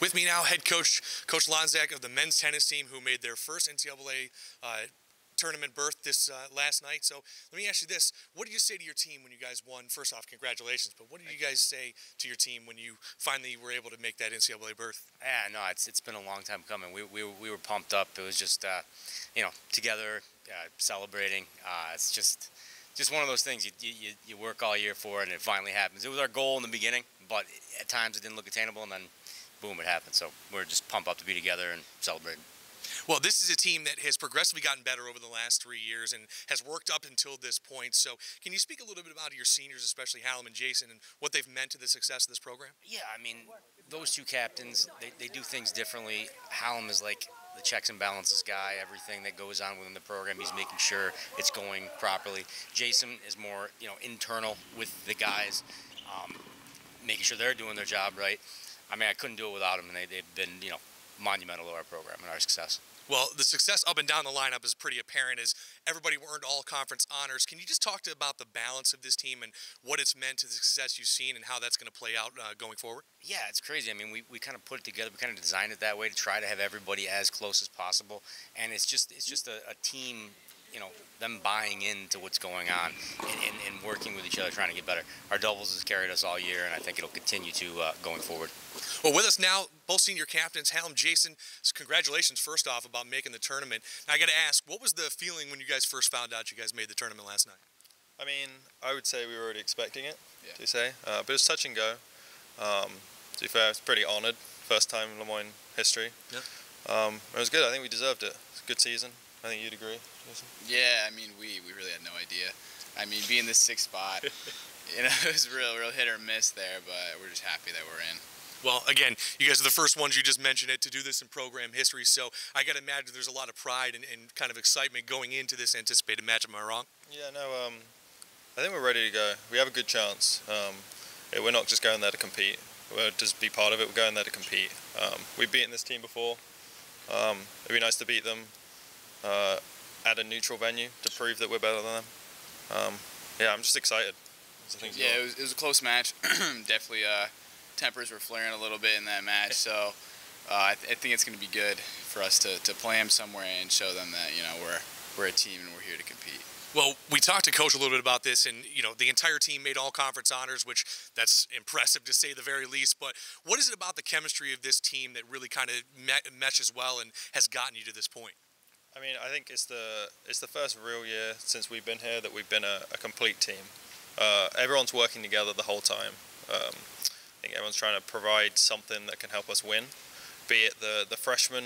With me now, head coach Coach Lonzak of the men's tennis team, who made their first NCAA uh, tournament berth this uh, last night. So let me ask you this: What did you say to your team when you guys won? First off, congratulations. But what did you guys say to your team when you finally were able to make that NCAA berth? Yeah, no, it's it's been a long time coming. We we, we were pumped up. It was just uh, you know together uh, celebrating. Uh, it's just just one of those things you, you you work all year for, and it finally happens. It was our goal in the beginning, but at times it didn't look attainable, and then boom, it happened. So we're just pumped up to be together and celebrate. Well, this is a team that has progressively gotten better over the last three years and has worked up until this point. So, can you speak a little bit about your seniors, especially Hallam and Jason, and what they've meant to the success of this program? Yeah, I mean, those two captains, they, they do things differently. Hallam is like the checks and balances guy. Everything that goes on within the program, he's making sure it's going properly. Jason is more, you know, internal with the guys, um, making sure they're doing their job right. I mean, I couldn't do it without them, and they, they've been, you know, monumental to our program and our success. Well, the success up and down the lineup is pretty apparent as everybody earned all conference honors. Can you just talk to about the balance of this team and what it's meant to the success you've seen and how that's going to play out uh, going forward? Yeah, it's crazy. I mean, we, we kind of put it together. We kind of designed it that way to try to have everybody as close as possible. And it's just it's just a, a team you know, them buying into what's going on and, and, and, working with each other, trying to get better. Our doubles has carried us all year, and I think it'll continue to uh, going forward. Well, with us now, both senior captains, Hallam, Jason. Congratulations, first off, about making the tournament. Now, I got to ask, what was the feeling when you guys first found out you guys made the tournament last night? I mean, I would say we were already expecting it, yeah. to say, uh, but it's touch and go. Um, to be fair, I was pretty honoured. First time in Le Moyne history. Yeah. Um, it was good. I think we deserved it. It's a good season. I think you'd agree, Jason. Yeah, I mean, we, we really had no idea. I mean, being the sixth spot, you know, it was real, real hit or miss there, but we're just happy that we're in. Well, again, you guys are the first ones you just mentioned it to do this in program history, so I got to imagine there's a lot of pride and, and, kind of excitement going into this anticipated match. Am I wrong? Yeah, no. Um, I think we're ready to go. We have a good chance. Um, we're not just going there to compete. We're just be part of it. We're going there to compete. Um, we've beaten this team before. Um, it'd be nice to beat them uh, at a neutral venue to prove that we're better than them. Um, yeah, I'm just excited. Yeah, it was, it was, a close match. Definitely, uh, tempers were flaring a little bit in that match, so uh, I, th I, think it's going to be good for us to, to play them somewhere and show them that you know we're we're a team and we're here to compete. Well, we talked to coach a little bit about this, and you know the entire team made all conference honors, which that's impressive to say the very least. But what is it about the chemistry of this team that really kind of me- meshes well and has gotten you to this point? I mean, I think it's the it's the first real year since we've been here that we've been a, a complete team. Uh, everyone's working together the whole time. Um, I think everyone's trying to provide something that can help us win, be it the the freshman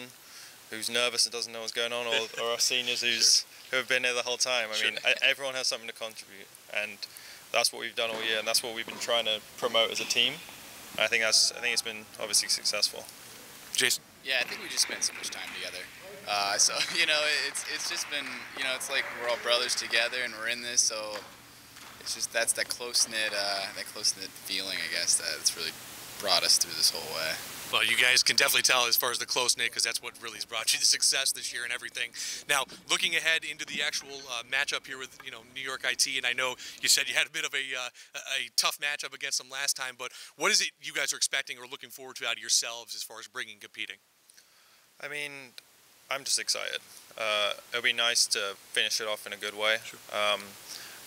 who's nervous and doesn't know what's going on, or, or our seniors who's sure. who have been here the whole time. I sure. mean, everyone has something to contribute, and that's what we've done all year, and that's what we've been trying to promote as a team. I think that's I think it's been obviously successful. Jason. Yeah, I think we just spent so much time together. Uh, so you know, it's it's just been you know, it's like we're all brothers together and we're in this. So it's just that's that close knit uh, that close knit feeling, I guess, that's really brought us through this whole way. Well, you guys can definitely tell as far as the close knit because that's what really has brought you the success this year and everything. Now, looking ahead into the actual uh, matchup here with you know New York IT, and I know you said you had a bit of a uh, a tough matchup against them last time, but what is it you guys are expecting or looking forward to out of yourselves as far as bringing competing? I mean, I'm just excited. Uh, it'll be nice to finish it off in a good way. Sure. Um,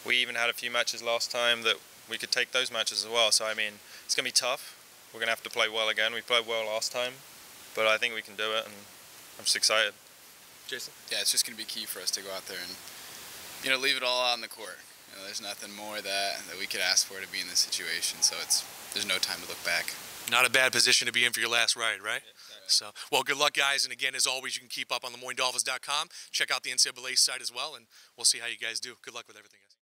we even had a few matches last time that we could take those matches as well. So I mean, it's gonna be tough. We're gonna have to play well again. We played well last time, but I think we can do it, and I'm just excited. Jason? Yeah, it's just gonna be key for us to go out there and you know leave it all out on the court. You know, there's nothing more that that we could ask for to be in this situation. So it's there's no time to look back. Not a bad position to be in for your last ride, right? Yeah. So, well, good luck, guys. And again, as always, you can keep up on LeMoyneDolphins.com. Check out the NCAA site as well, and we'll see how you guys do. Good luck with everything, guys.